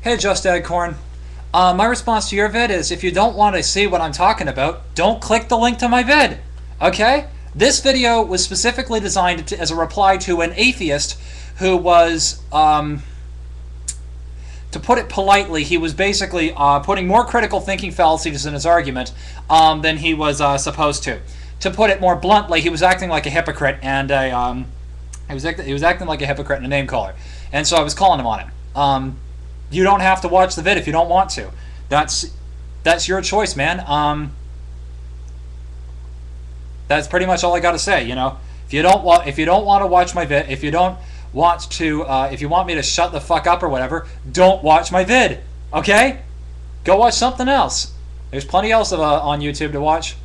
Hey, Just Corn. Uh, my response to your vid is if you don't want to see what I'm talking about, don't click the link to my vid. Okay? This video was specifically designed to, as a reply to an atheist who was, um, to put it politely, he was basically uh, putting more critical thinking fallacies in his argument um, than he was uh, supposed to. To put it more bluntly, he was acting like a hypocrite and a, um, he was act- he was acting like a hypocrite and a name caller, and so I was calling him on it. You don't have to watch the vid if you don't want to. That's that's your choice, man. Um, that's pretty much all I got to say. You know, if you don't want if you don't want to watch my vid, if you don't want to, uh, if you want me to shut the fuck up or whatever, don't watch my vid. Okay, go watch something else. There's plenty else of, uh, on YouTube to watch.